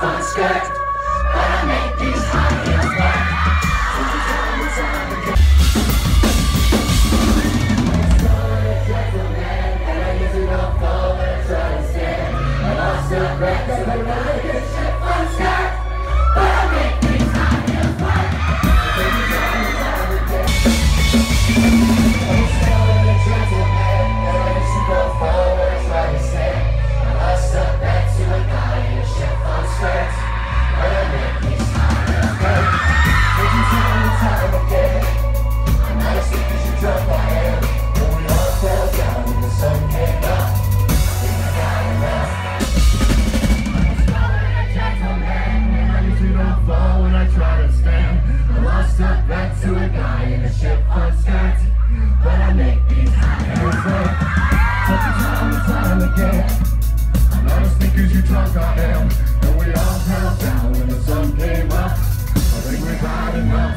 chiffon skirt. Drunk I am, and we all fell down when the sun came up. I think we've had enough.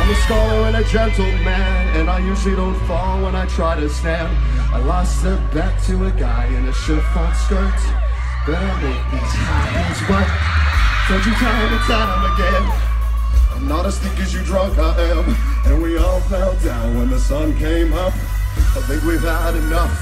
I'm a scholar and a gentleman, and I usually don't fall when I try to stand. I lost a bet to a guy in a chiffon skirt, but I make these high heels work. Told you time and time again, I'm not as thick as you drunk I am, and we all fell down when the sun came up. I think we've had enough.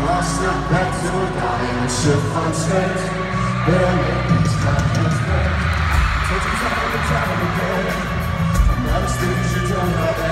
Lost the bet to a guy in a chiffon skirt, but I make these high heels work. Told you time and again, I'm not thick as you drunk I am,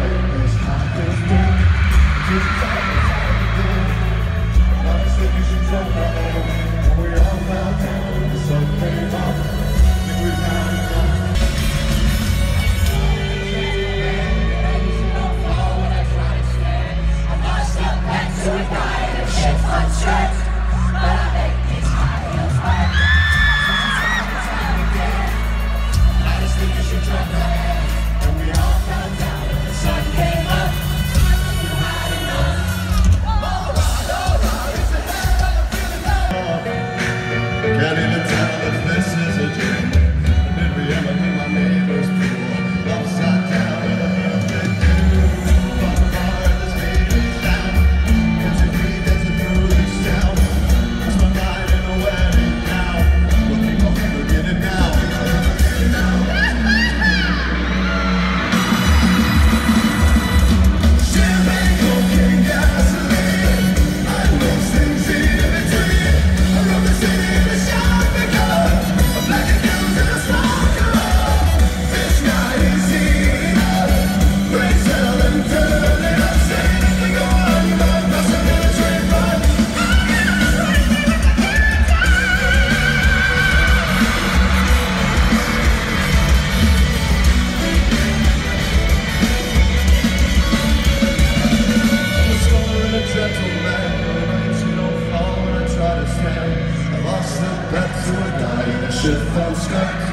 shift from scratch.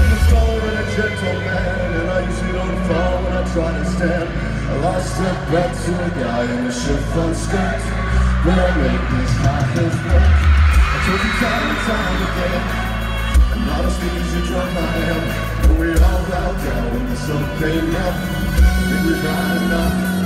A scholar and a gentleman, and I usually don't fall when I tried to stand. I lost a breath to a guy in a shift from I make these life is black. I told you time and time again. And all the things you drop I am. And we all bow down when the sun came up. And we got enough.